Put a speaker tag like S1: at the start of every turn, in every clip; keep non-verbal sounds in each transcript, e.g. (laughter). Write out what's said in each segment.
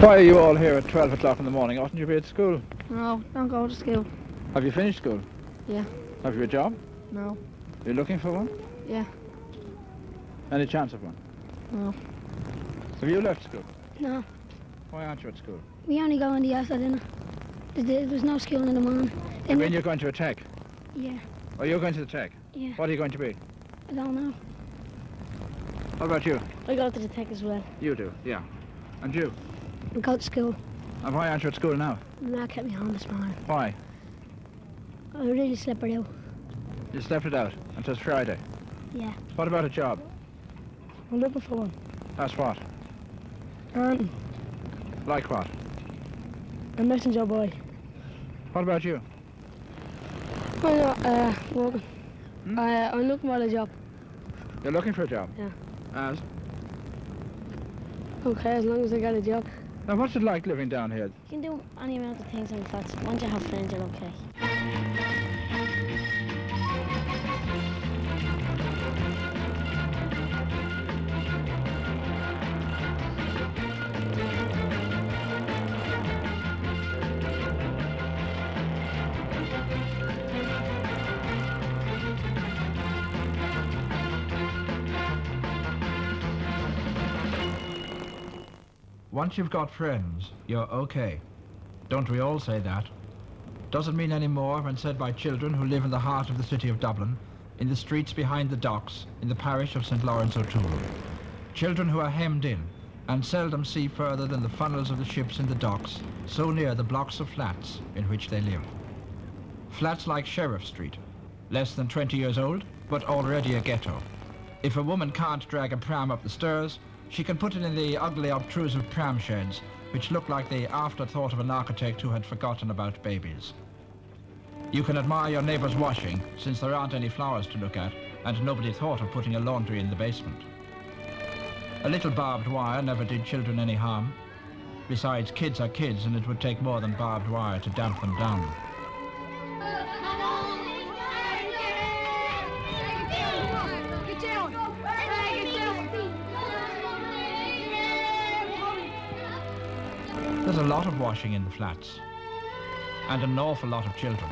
S1: Why are you all here at 12 o'clock in the morning? Oughtn't you be at school?
S2: No, don't go to school.
S1: Have you finished school?
S2: Yeah.
S1: Have you a job?
S2: No.
S1: You're looking for one?
S2: Yeah.
S1: Any chance of one?
S2: No.
S1: Have you left school?
S2: No.
S1: Why aren't you at school?
S2: We only go in the afternoon. There's, there's no school in the morning.
S1: You mean you're going to a tech?
S2: Yeah.
S1: Are you're going to the tech?
S2: Yeah.
S1: What are you going to be?
S2: I don't know.
S1: What about you?
S2: I go to the tech as well.
S1: You do, yeah. And you?
S2: We go to school.
S1: And why aren't you at school now?
S2: Ma kept me home this morning.
S1: Why?
S2: I really slept it out.
S1: You slept it out until Friday.
S2: Yeah.
S1: What about a job?
S2: I'm looking for one.
S1: That's what?
S2: Um,
S1: Like what?
S2: a messenger boy.
S1: What about you?
S2: I'm not uh, working.
S1: Hmm?
S2: I, I'm looking for a job.
S1: You're looking for a job?
S2: Yeah.
S1: As?
S2: Okay, as long as I get a job.
S1: Now, what's it like living down here?
S2: You can do any amount of things in the flats. Once you have friends, you're okay.
S3: Once you've got friends, you're okay. Don't we all say that? Doesn't mean any more when said by children who live in the heart of the city of Dublin, in the streets behind the docks, in the parish of St. Laurence O'Toole. Children who are hemmed in and seldom see further than the funnels of the ships in the docks, so near the blocks of flats in which they live. Flats like Sheriff Street, less than 20 years old, but already a ghetto. If a woman can't drag a pram up the stairs, she can put it in the ugly, obtrusive pram sheds, which look like the afterthought of an architect who had forgotten about babies. You can admire your neighbor's washing, since there aren't any flowers to look at, and nobody thought of putting a laundry in the basement. A little barbed wire never did children any harm. Besides, kids are kids, and it would take more than barbed wire to damp them down. There's a lot of washing in the flats, and an awful lot of children.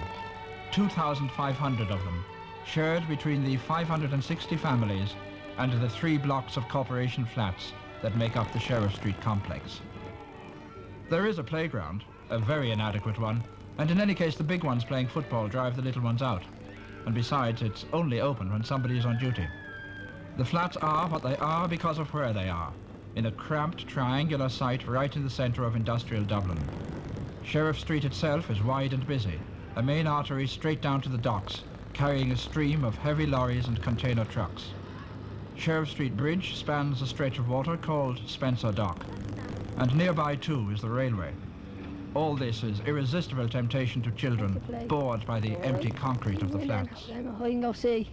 S3: 2,500 of them, shared between the 560 families and the three blocks of corporation flats that make up the Sheriff Street complex. There is a playground, a very inadequate one, and in any case the big ones playing football drive the little ones out. And besides, it's only open when somebody is on duty. The flats are what they are because of where they are, in a cramped triangular site right in the centre of industrial Dublin. Sheriff Street itself is wide and busy, a main artery straight down to the docks, carrying a stream of heavy lorries and container trucks. Sheriff Street Bridge spans a stretch of water called Spencer Dock, and nearby too is the railway. All this is irresistible temptation to children bored by the oh, empty concrete of the flats.
S2: I can go see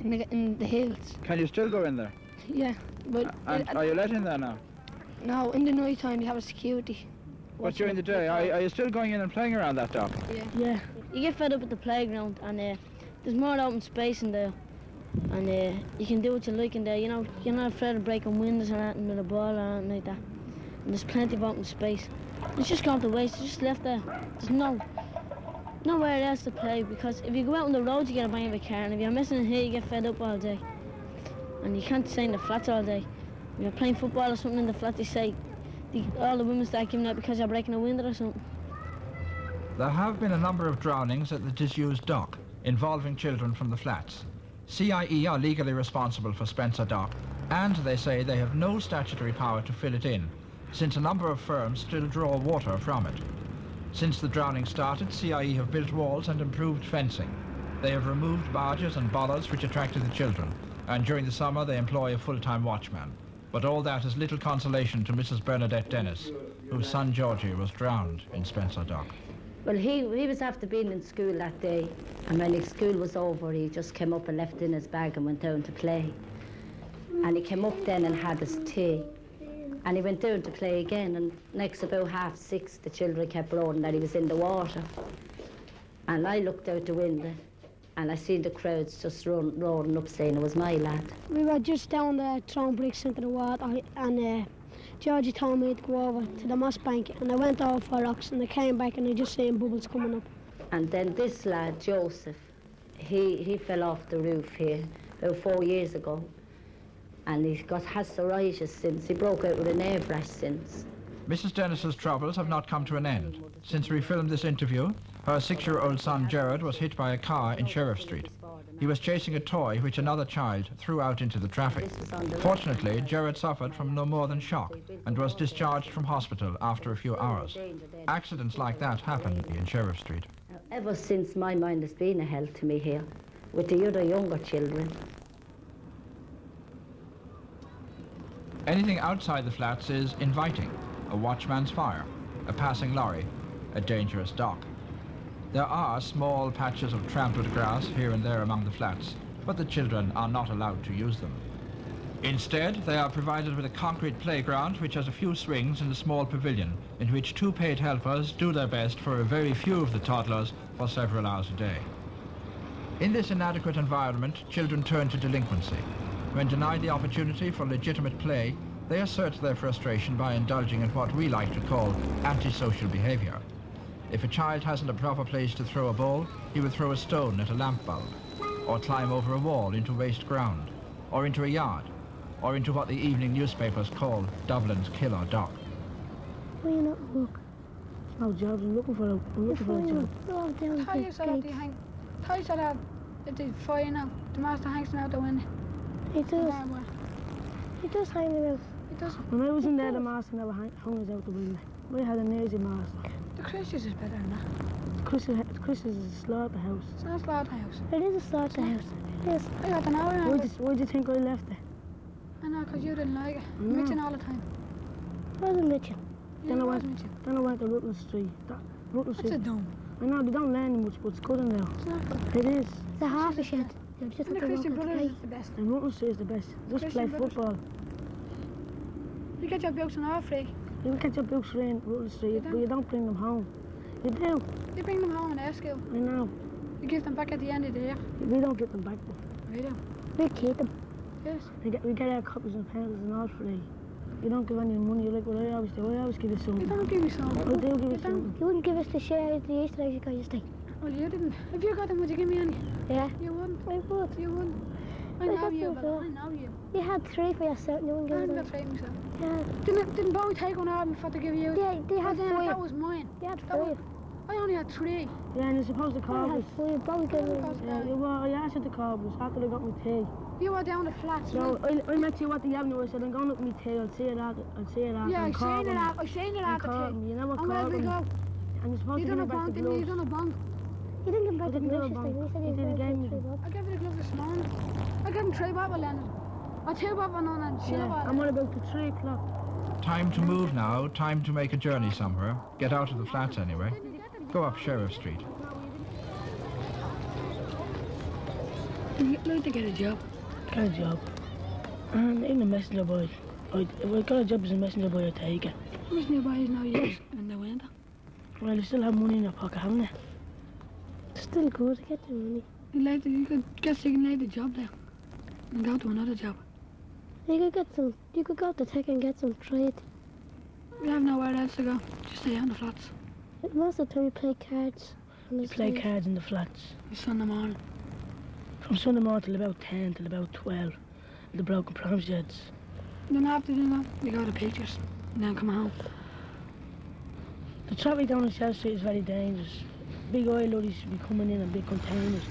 S2: in the, in the hills.
S1: Can you still go in there?
S2: Yeah, but
S1: And
S2: uh,
S1: are you let in there now?
S2: no, in the night time you have a security.
S1: But during the day, are, are you still going in and playing around that dock?
S2: Yeah. Yeah. You get fed up at the playground and uh, there's more open space in there. And uh, you can do what you like in there, you know, you're not afraid of breaking windows or anything with a ball or anything like that. And there's plenty of open space. It's just gone to waste, it's just left there. There's no nowhere else to play because if you go out on the road you get a bang of a car and if you're missing in here you get fed up all day. And you can't stay in the flats all day. If you're playing football or something in the flat they say the, all the women start giving out because you're breaking a window or something.
S3: There have been a number of drownings at the disused dock involving children from the flats. CIE are legally responsible for Spencer Dock, and they say they have no statutory power to fill it in, since a number of firms still draw water from it. Since the drowning started, CIE have built walls and improved fencing. They have removed barges and bollards which attracted the children, and during the summer they employ a full-time watchman. But all that is little consolation to Mrs. Bernadette Dennis, whose son Georgie was drowned in Spencer Dock.
S4: Well, he, he was after being in school that day, and when his school was over, he just came up and left in his bag and went down to play. And he came up then and had his tea. And he went down to play again, and next about half six, the children kept roaring that he was in the water. And I looked out the window, and I seen the crowds just run, roaring up saying it was my lad.
S2: We were just down there throwing bricks into the water and uh,
S5: Georgie told me to go over to the Moss Bank and I went over for rocks and I came back and I just seen bubbles coming up.
S6: And then this lad, Joseph, he, he fell off the roof here about four years ago. And he's got has psoriasis since. He broke out with an nerve rash since.
S3: Mrs. Dennis's troubles have not come to an end. Since we filmed this interview, her six-year-old son Jared was hit by a car in Sheriff Street. He was chasing a toy which another child threw out into the traffic. Fortunately, Jared suffered from no more than shock and was discharged from hospital after a few hours. Accidents like that happen in Sheriff Street.
S6: Ever since my mind has been a hell to me here, with the other younger children.
S3: Anything outside the flats is inviting. A watchman's fire, a passing lorry, a dangerous dock. There are small patches of trampled grass here and there among the flats, but the children are not allowed to use them. Instead, they are provided with a concrete playground which has a few swings and a small pavilion in which two paid helpers do their best for a very few of the toddlers for several hours a day. In this inadequate environment, children turn to delinquency. When denied the opportunity for legitimate play, they assert their frustration by indulging in what we like to call antisocial behavior. If a child hasn't a proper place to throw a ball, he would throw a stone at a lamp bulb, or climb over a wall into waste ground, or into a yard, or into what the evening newspapers call Dublin's killer dock.
S5: Why you not look?
S7: No jobs, I'm looking for a, I'm looking for a job.
S5: Oh, down
S8: How you
S5: the
S8: said that
S5: gate.
S8: you hang? How you said that it is fire now? The master hangs them out the window.
S5: He does.
S8: Damn well.
S5: He does hang them out.
S8: It does.
S7: When I was in there, the master never hung, hung us out the window. We had an easy master.
S8: Christians is better than that.
S7: Chris, Chris is a slaughterhouse.
S8: It's not a slaughterhouse.
S5: It is a slaughterhouse. It is.
S8: I got an hour
S7: Why
S8: now.
S7: did, why do you think I left it?
S8: I know, because you didn't like it.
S7: Mm.
S8: Mitching all the time.
S5: Wasn't Mitchell.
S8: You
S7: Then I
S8: was
S7: went-
S8: Mitching.
S7: Then I went to Rutland Street. That, Rutland Street.
S8: it done?
S7: I know they don't learn much, but it's good in there.
S8: It's not good.
S7: It is.
S5: It's a half a shed. Just
S8: And the Christian Brothers is the best.
S7: And Rutland Street is the best. Just play
S8: Christian Brothers.
S7: football.
S8: You get your books on all free.
S7: You can catch your books free in Rutland Street, but you don't bring them home. You do.
S8: You bring them home in their school.
S7: I know.
S8: You give them back at the end of the year.
S7: We don't get them back. But
S8: We do.
S5: We keep them.
S8: Yes.
S7: we get we get our copies and pencils and all free. You don't give any money. You're like what I always do. I always give you
S8: You don't give me some.
S7: I do give
S8: You
S7: you
S8: don't.
S7: something.
S5: You wouldn't give us the share of the Easter eggs you got yesterday.
S8: Well, you didn't. If you got them, would you give me any?
S5: Yeah.
S8: You wouldn't.
S5: I would.
S8: You wouldn't. I
S5: I
S8: know you,
S5: them
S8: but I know you.
S5: You had three for yourself and you wouldn't
S8: I
S5: give
S8: haven't
S5: them.
S8: got three myself.
S5: Yeah.
S8: Didn't, didn't Bowie take one out before to give you?
S5: They, they had
S8: But then
S5: five.
S8: that was mine.
S5: They had
S8: that was-
S5: five.
S8: I only had three.
S7: Yeah, and you're supposed to
S5: They
S7: call
S5: had
S7: us.
S5: five. Bobby gave me.
S7: Yeah, you were, I asked you to call us after I got my tea.
S8: You were down the flats.
S7: So I, I met you at the avenue. I said I'm going up my tea. I'll see it out. I'll see it out.
S8: yeah, I
S7: and
S8: seen it
S7: them.
S8: out. I seen it
S7: And
S8: out the
S7: call
S8: thing.
S7: You never
S8: I'm
S7: called
S8: letting it
S7: them.
S8: go.
S7: And you're supposed
S8: You
S7: to
S8: done a
S7: give me back
S8: bond,
S7: the
S8: didn't you? You
S7: gloves.
S8: done a bond.
S5: You didn't give back
S7: I
S5: the
S7: didn't do a
S5: gloves yesterday.
S7: bond.
S5: We said
S7: You
S5: you
S7: did
S5: was
S7: again.
S5: going to three bucks.
S8: I gave you the glove this morning. I gave him three bottle Leonard. I two bottle on and
S7: Yeah,
S8: silver.
S7: I'm on about to three o'clock.
S3: Time to move now, time to make a journey somewhere. Get out of the flats anyway. Go up Sheriff Street.
S8: You'd like to get a job.
S7: Get a job. And in the messenger boy. I, if I got a job as a messenger boy, I'd take it.
S8: There's no boys no use (coughs) in the winter.
S7: Well, you still have money in your pocket, haven't you?
S5: Still good to get the money.
S8: You like to, you could guess you can leave the job there and go to another job.
S5: You could get some. You could go to tech and get some trade.
S8: We have nowhere else to go. Just stay on the flats.
S5: Most of the time we play cards. on the
S7: You play
S5: side.
S7: cards in the flats.
S8: It's Sunday morning.
S7: From Sunday morning till about 10 till about 12. The broken prom sheds.
S8: Then after dinner, we go to pictures and then come home.
S7: The traffic down on South Street is very dangerous. Big oil lorries be coming in and big containers.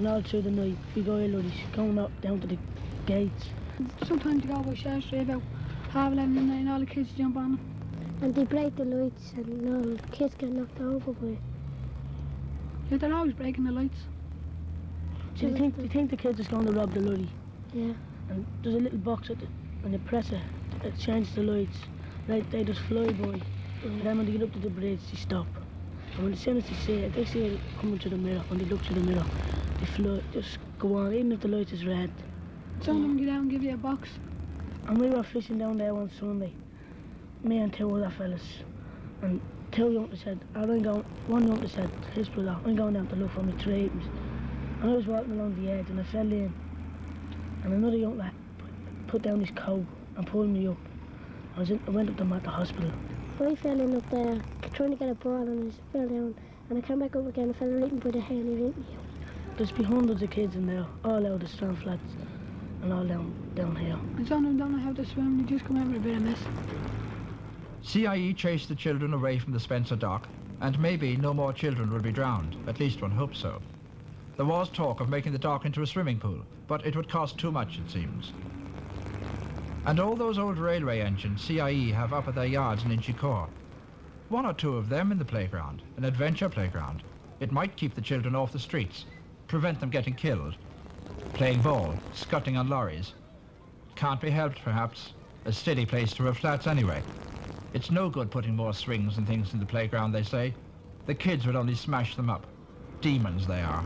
S7: And all through the night, big oil lorries going up down to the gates.
S8: Sometimes you go by Sheriff Street about half eleven at night and all the kids jump on them.
S5: And they break the lights and all the kids get knocked over by it.
S8: Yeah, they're always breaking the lights.
S7: Do you think, do you think the kids is going to rob the lorry?
S5: Yeah.
S7: And there's a little box at the, and you press it, it changes the lights. They, they just fly by. And then when they get up to the bridge, they stop. And when, as soon as they see it, they see it coming to the mirror, when they look to the mirror, they fly, just go on, even if the light is red.
S8: Some of them get out and give you a box.
S7: And we were fishing down there one Sunday, me and two other fellas. And two young said, I'm going, one young said, his brother, I'm going down to look for my treatment. And I was walking along the edge and I fell in. And another young lad put, put down his coat and pulled me up. I, was in, I went up to them at the hospital.
S5: I fell in up there trying to get a ball and I fell down. And I came back up again. I fell right by the hair and he hit me.
S7: There's be hundreds of kids in there, all out of strand flats and all down down here.
S8: And some of them don't know how to swim, they just come out with a bit of mess.
S3: CIE chased the children away from the Spencer dock, and maybe no more children will be drowned, at least one hopes so. There was talk of making the dock into a swimming pool, but it would cost too much, it seems. And all those old railway engines CIE have up at their yards in Inchicore. One or two of them in the playground, an adventure playground. It might keep the children off the streets, prevent them getting killed. Playing ball, scutting on lorries. Can't be helped, perhaps. A steady place to have flats anyway. It's no good putting more swings and things in the playground, they say. The kids would only smash them up. Demons they are.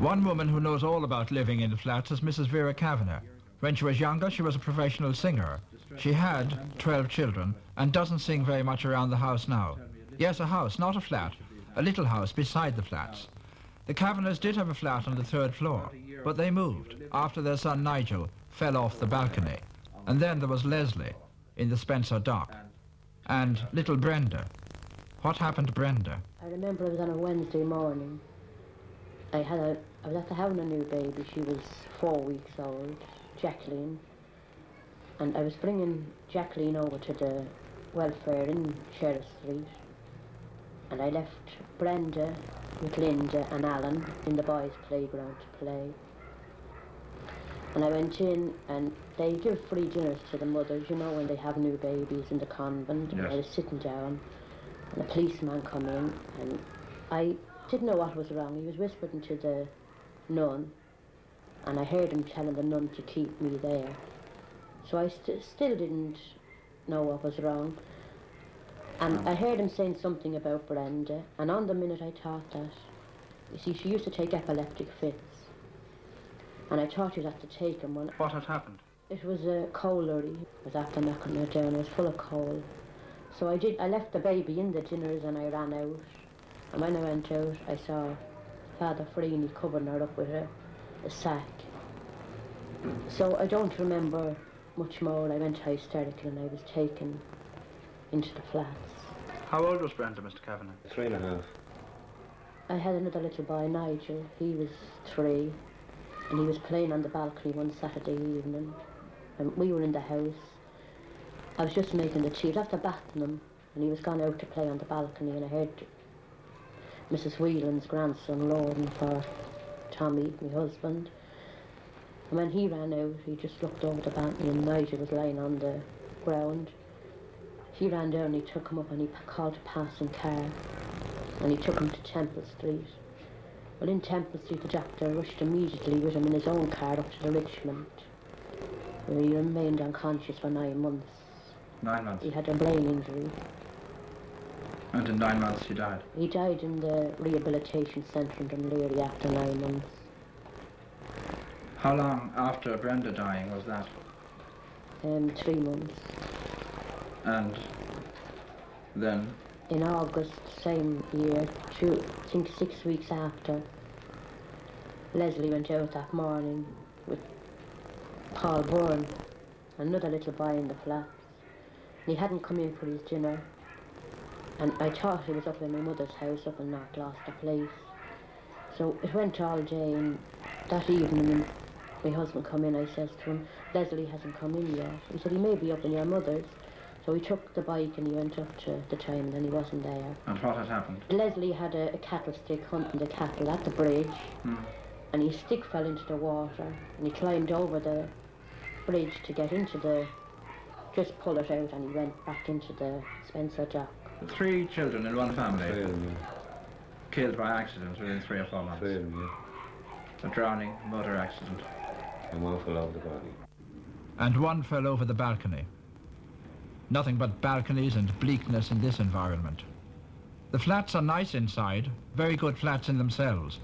S3: One woman who knows all about living in flats is Mrs. Vera Kavanagh. When she was younger, she was a professional singer. She had 12 children and doesn't sing very much around the house now. Yes, a house, not a flat. A little house beside the flats. The Kavanaghs did have a flat on the third floor, but they moved after their son Nigel fell off the balcony. And then there was Leslie in the Spencer dock. And little Brenda. What happened to Brenda?
S6: I remember it was on a Wednesday morning. I had a, I was after having a new baby. She was four weeks old, Jacqueline. And I was bringing Jacqueline over to the welfare in Sheriff Street. And I left Brenda with Linda and Alan in the boys' playground to play. And I went in and they give free dinners to the mothers, you know, when they have new babies in the convent. And I was sitting down and a policeman come in and I didn't know what was wrong. He was whispering to the nun and I heard him telling the nun to keep me there. So I st still didn't know what was wrong. And oh. I heard him saying something about Brenda, and on the minute I thought that, you see, she used to take epileptic fits. And I thought you'd have to take him when
S3: What had happened?
S6: it was a colliery. It was after knocking her down, it was full of coal. So I did I left the baby in the dinners and I ran out. And when I went out I saw Father Freeney covering her up with a, a sack. So I don't remember much more. I went hysterical and I was taken into the flats.
S3: How old was Brenda, Mr. Kavanagh?
S9: Three and a half.
S6: I had another little boy, Nigel. He was three, and he was playing on the balcony one Saturday evening. And we were in the house. I was just making the tea, after bathing him, and he was gone out to play on the balcony, and I heard Mrs. Whelan's grandson roaring for Tommy, my husband. And when he ran out, he just looked over the balcony, and Nigel was lying on the ground. He ran down, and he took him up, and he called a passing car and he took him to Temple Street. Well, in Temple Street, the doctor rushed immediately with him in his own car up to the Richmond, where he remained unconscious for nine months.
S3: Nine months.
S6: He had a brain injury.
S3: And in nine months he died.
S6: He died in the rehabilitation centre in Dunleary after nine months.
S3: How long after Brenda dying was that?
S6: Um, three months.
S3: And then
S6: In August, same year, two, I think six weeks after, Leslie went out that morning with Paul Byrne, another little boy in the flats. And he hadn't come in for his dinner. And I thought he was up in my mother's house up in North Gloucester Place. So it went all day and that evening my husband come in, I says to him, Leslie hasn't come in yet. He said, he may be up in your mother's. So he took the bike and he went up to the time and then he wasn't there.
S3: and what had happened?
S6: Leslie had a, a cattle stick hunting the cattle at the bridge
S3: Hmm.
S6: and his stick fell into the water and he climbed over the bridge to get into the just pull it out and he went back into the Spencer dock.
S3: Three children in one
S9: Three
S3: family
S9: of them,
S3: killed by accident within three or four months.
S9: Three of them,
S3: A drowning motor accident.
S9: Yeah. And one fell over the body.
S3: And one fell over the balcony. Nothing but balconies and bleakness in this environment. The flats are nice inside, very good flats in themselves.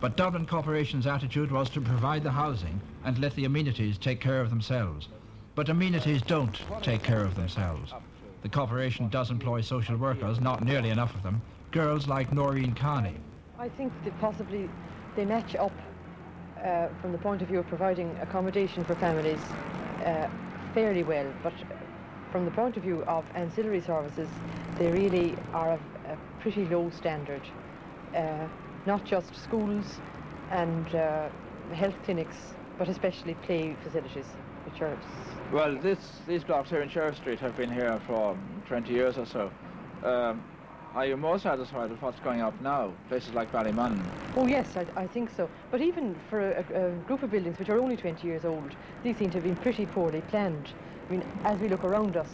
S3: But Dublin Corporation's attitude was to provide the housing and let the amenities take care of themselves. But amenities don't take care of themselves. The corporation does employ social workers, not nearly enough of them, girls like Noreen Carney.
S10: I think that possibly they match up uh, from the point of view of providing accommodation for families, uh, fairly well, but from the point of view of ancillary services, they really are of a pretty low standard. Uh, not just schools and uh, health clinics, but especially play facilities, which are
S1: Well, this, these blocks here in Sheriff Street have been here for 20 years or so. Um, are you more satisfied with what's going up now, places like Ballymun?
S10: Oh yes, I, I think so. But even for a, a group of buildings which are only 20 years old, these seem to have been pretty poorly planned. I mean, as we look around us,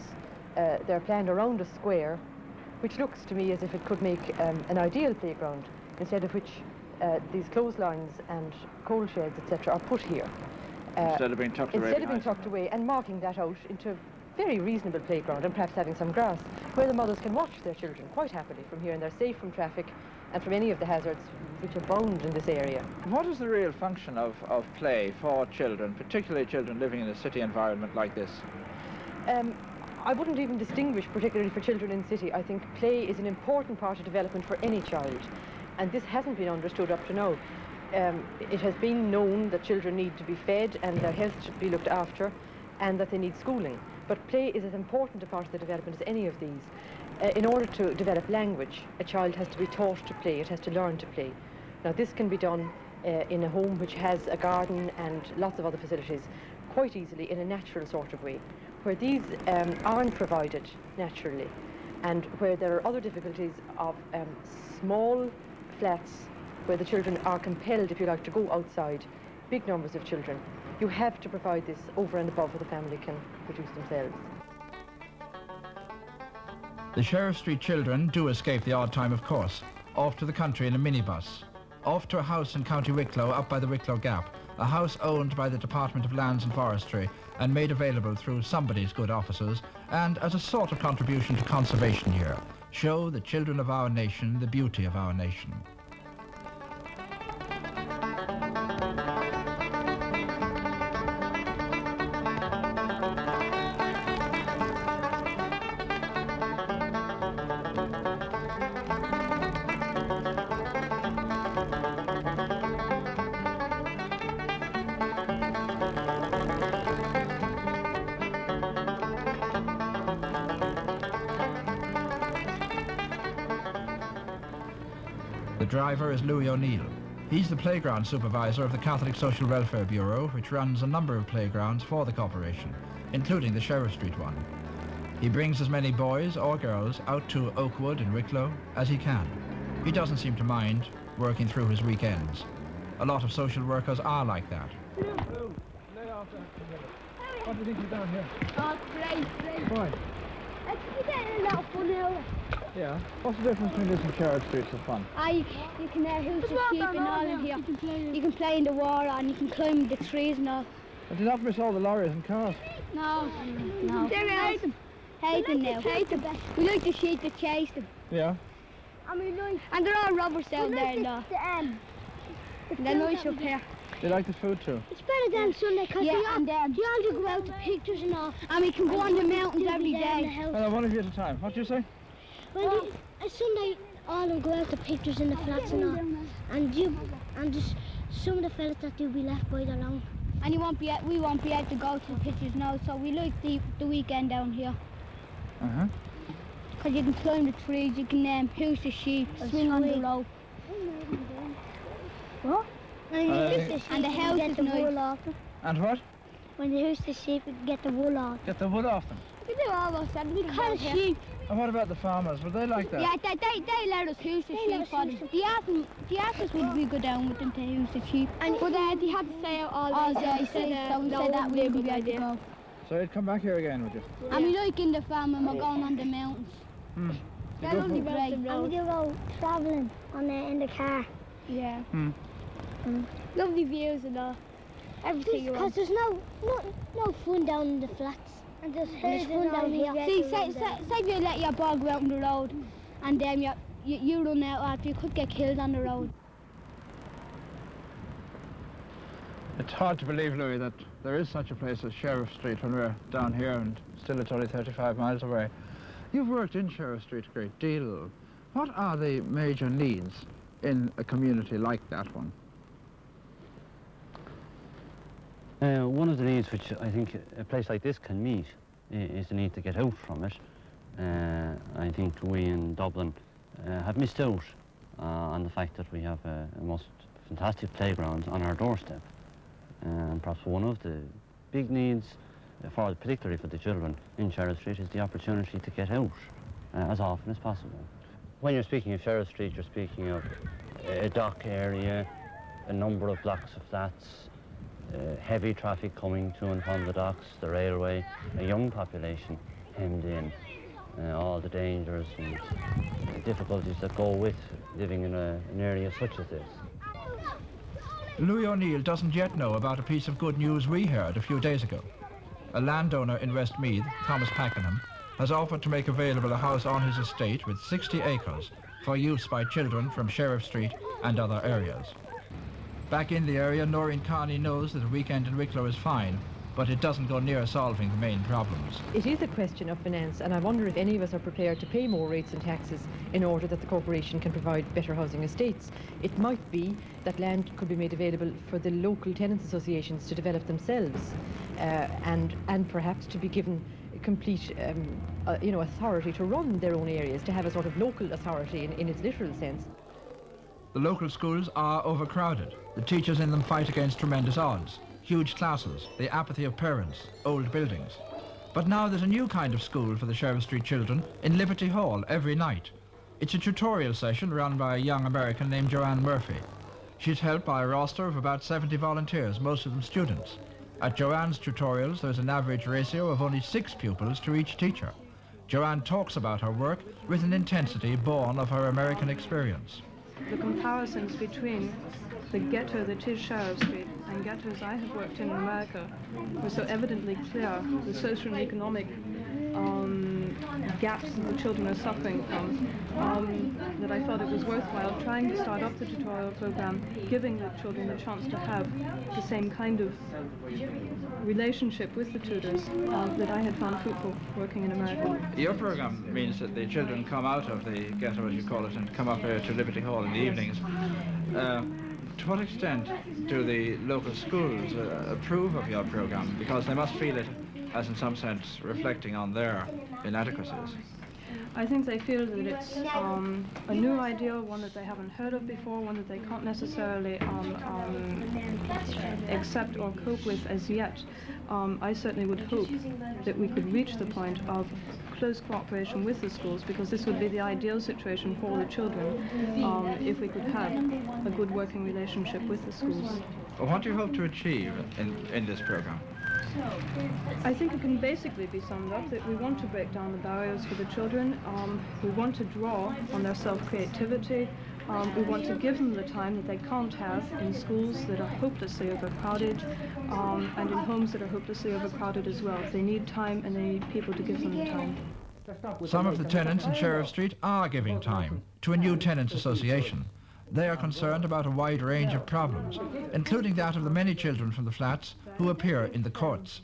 S10: uh, they're planned around a square, which looks to me as if it could make um, an ideal playground, instead of which uh, these clotheslines and coal sheds, etc., are put here. Uh,
S1: Instead of being tucked away
S10: Instead of being tucked away and marking that out into very reasonable playground and perhaps having some grass, where the mothers can watch their children quite happily from here and they're safe from traffic and from any of the hazards which abound in this area.
S1: What is the real function of, of play for children, particularly children living in a city environment like this?
S10: Um, I wouldn't even distinguish particularly for children in city. I think play is an important part of development for any child, and this hasn't been understood up to now. Um, it has been known that children need to be fed and their health should be looked after, and that they need schooling. But play is as important a part of the development as any of these. Uh, in order to develop language, a child has to be taught to play, it has to learn to play. Now this can be done uh, in a home which has a garden and lots of other facilities quite easily in a natural sort of way. Where these um, aren't provided naturally and where there are other difficulties of um, small flats where the children are compelled, if you like, to go outside, big numbers of children, you have to provide this over and above what the family can produce themselves.
S3: The Sheriff Street children do escape the odd time, of course, off to the country in a minibus, off to a house in County Wicklow up by the Wicklow Gap, a house owned by the Department of Lands and Forestry and made available through somebody's good offices and as a sort of contribution to conservation here, show the children of our nation the beauty of our nation. The driver is Louis O'Neill. He's the playground supervisor of the Catholic Social Welfare Bureau, which runs a number of playgrounds for the corporation, including the Sheriff Street one. He brings as many boys or girls out to Oakwood in Wicklow as he can. He doesn't seem to mind working through his weekends. A lot of social workers are like that.
S1: What do you think you've done here?
S5: Oh, play, play.
S1: Why?
S5: I think you're getting a lot of fun out.
S1: Yeah. What's the difference between this and Sheriff Street for fun?
S5: Ah, you, you can uh, hoose the sheep and all in here. You can, play. you can play in the water and you can climb the trees and all.
S1: I did not miss all the lorries and cars.
S5: No, no. They hate them. Hate them now. Hate them. We like the sheep that chase them.
S1: Yeah.
S5: And we like. And they're all robbers down there and all. The, um, they're nice up here.
S1: They like the food too.
S5: It's better than Sunday because
S11: Yeah,
S5: we all,
S11: and, um,
S5: we all do go out to pictures and all.
S11: And we can go on the mountains every day.
S1: Well, one of you at a time. What do you say?
S5: Well, the, a Sunday all of them go out to pictures in the flats and all. And you and just some of the fellas that do be left by alone.
S11: And you won't be, a- we won't be able to go to the pictures now, so we like the, the weekend down here.
S1: Uh-huh.
S11: Because you can climb the trees, you can um, house the sheep, swing on the rope.
S5: What? When you
S1: Uh,
S5: the sheep,
S11: and the
S5: you
S11: house
S5: get
S11: is
S5: the
S11: nice.
S5: wool off them.
S1: And what?
S5: When you hoose the sheep, you can get the wool off. Them.
S1: Get the wool off them.
S11: We do almost everything
S5: Kind
S11: down
S5: of
S11: here.
S5: sheep.
S1: And what about the farmers? Would they like that?
S11: Yeah, they, they, they let us house the
S5: They
S11: sheep
S5: us
S11: for
S5: house
S11: them.
S5: them.
S11: They asked, them- they asked us would we go down with them to house the sheep.
S5: And
S11: but uh, they had to stay out all day, so, so we said that we would be able to go.
S1: So you'd come back here again, would you?
S11: And we like in the farm and we're going on the mountains.
S1: Hmm. You
S11: They're only
S1: for-
S11: great.
S5: And we do go travelling on the, in the car.
S11: Yeah.
S1: Hmm.
S11: Lovely views and all. Everything
S5: Because there's no, no no fun down in the flats. And there's, there's fun down here.
S11: See, say, say, say if you let your dog go out on the road and then you, you, you run out after, you could get killed on the road.
S1: It's hard to believe, Louis, that there is such a place as Sheriff Street when we're down here and still it's only 35 miles away. You've worked in Sheriff Street a great deal. What are the major needs in a community like that one?
S12: Uh, one of the needs which I think a place like this can meet is the need to get out from it. Uh, I think we in Dublin uh, have missed out uh, on the fact that we have a, a most fantastic playground on our doorstep. And perhaps one of the big needs, uh, for particularly for the children in Sheriff Street, is the opportunity to get out uh, as often as possible. When you're speaking of Sheriff Street, you're speaking of a dock area, a number of blocks of flats, uh, heavy traffic coming to and from the docks, the railway, a young population hemmed in, uh, all the dangers and difficulties that go with living in a, an area such as this.
S3: Louis O'Neill doesn't yet know about a piece of good news we heard a few days ago. A landowner in Westmeath, Thomas Pakenham, has offered to make available a house on his estate with 60 acres for use by children from Sheriff Street and other areas. Back in the area, Noreen Carney knows that a weekend in Wicklow is fine, but it doesn't go near solving the main problems.
S10: It is a question of finance, and I wonder if any of us are prepared to pay more rates and taxes in order that the corporation can provide better housing estates. It might be that land could be made available for the local tenants associations to develop themselves, uh, and and perhaps to be given complete, um, uh, you know, authority to run their own areas, to have a sort of local authority in, in its literal sense.
S3: The local schools are overcrowded. The teachers in them fight against tremendous odds. Huge classes, the apathy of parents, old buildings. But now there's a new kind of school for the Sheriff Street children in Liberty Hall every night. It's a tutorial session run by a young American named Joanne Murphy. She's helped by a roster of about 70 volunteers, most of them students. At Joanne's tutorials, there's an average ratio of only six pupils to each teacher. Joanne talks about her work with an intensity born of her American experience.
S13: The comparisons between the ghetto that is Sheriff Street and ghettos I have worked in in America were so evidently clear, the social and economic um, gaps that the children are suffering from, um, that I thought it was worthwhile trying to start up the tutorial program, giving the children the chance to have the same kind of relationship with the tutors uh, that I had found fruitful working in America.
S3: Your program means that the children come out of the ghetto, as you call it, and come up here to Liberty Hall in the evenings. Uh, to what extent do the local schools uh, approve of your program? Because they must feel it as, in some sense, reflecting on their inadequacies.
S13: I think they feel that it's um, a new idea, one that they haven't heard of before, one that they can't necessarily um, um, accept or cope with as yet. Um, I certainly would hope that we could reach the point of close cooperation with the schools because this would be the ideal situation for the children um, if we could have a good working relationship with the schools.
S3: What do you hope to achieve in, in this program?
S13: I think it can basically be summed up that we want to break down the barriers for the children. Um, we want to draw on their self-creativity. Um, we want to give them the time that they can't have in schools that are hopelessly overcrowded um, and in homes that are hopelessly overcrowded as well. They need time and they need people to give them the time.
S3: Some of the tenants in Sheriff Street are giving time to a new tenants association. They are concerned about a wide range of problems, including that of the many children from the flats who appear in the courts.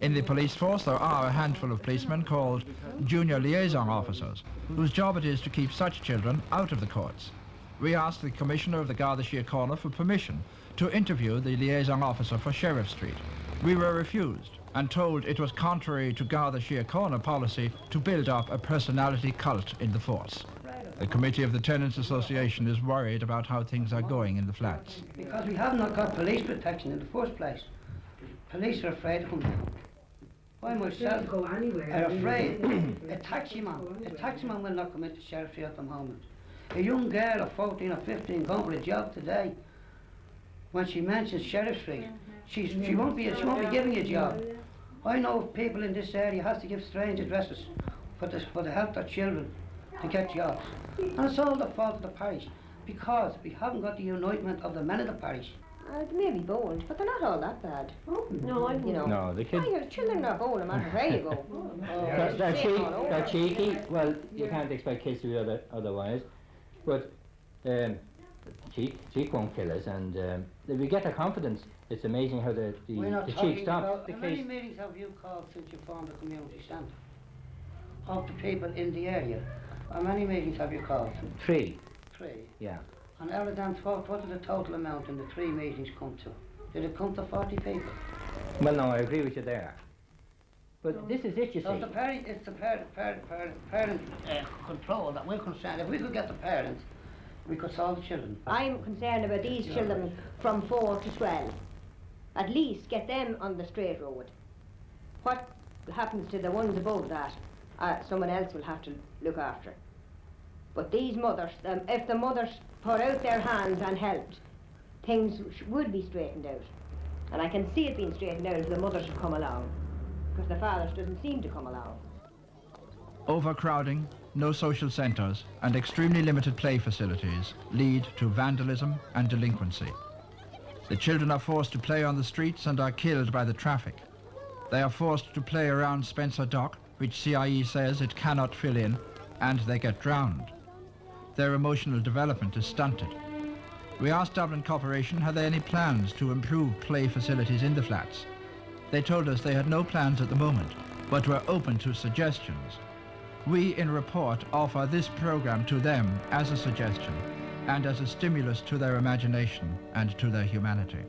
S3: In the police force, there are a handful of policemen called junior liaison officers, whose job it is to keep such children out of the courts. We asked the Commissioner of the Garda Síochána for permission to interview the liaison officer for Sheriff Street. We were refused and told it was contrary to Garda Síochána policy to build up a personality cult in the force. The committee of the Tenants Association is worried about how things are going in the flats.
S14: Because we have not got police protection in the first place. Police are afraid to come down. I myself
S15: go anywhere.
S14: are afraid. a taxi man, a taxi man will not come into Sheriff Street at the moment. A young girl of 14 or 15 going for a job today, when she mentions Sheriff Street, she's, she won't be she won't be giving a job. I know people in this area have to give strange addresses for the, for the help of children to get jobs. And it's all the fault of the parish because we haven't got the unitement of the men of the parish.
S15: Uh, they may be bold, but they're not all that bad. No, I you know.
S16: No, the kids-
S15: Oh, your children are bold no matter where you go. Oh,
S16: They're, they're,
S15: shame
S16: cheek,
S15: all over.
S16: they're cheeky. Well, you can't expect kids to be other, otherwise. But um, cheek, cheek won't kill us. And um, if we get their confidence, it's amazing how the, the,
S14: We're not
S16: the
S14: talking
S16: cheek stops.
S14: about-
S16: The
S14: How many meetings have you called since you formed the community centre? Of the people in the area? How many meetings have you called?
S16: three,
S14: Three.
S16: yeah.
S14: And out of them, what, what did the total amount in the three meetings come to? Did it come to 40 people?
S16: Well, no, I agree with you there. But this is it, you
S14: So
S16: see.
S14: the parent, it's the parent, parent, parent, parent uh, control that we're concerned. If we could get the parents, we could solve the children.
S15: I'm concerned about these
S14: Yeah.
S15: children from 4 to 12. At least get them on the straight road. What happens to the ones above that, uh, someone else will have to look after. But these mothers, um, if the mothers put out their hands and helped, things would be straightened out. And I can see it being straightened out if the mothers would come along. Because the fathers doesn't seem to come along.
S3: Overcrowding, no social centres, and extremely limited play facilities lead to vandalism and delinquency. The children are forced to play on the streets and are killed by the traffic. They are forced to play around Spencer Dock, which CIE says it cannot fill in, and they get drowned. Their emotional development is stunted. We asked Dublin Corporation had they any plans to improve play facilities in the flats. They told us they had no plans at the moment, but were open to suggestions. We in report offer this program to them as a suggestion and as a stimulus to their imagination and to their humanity.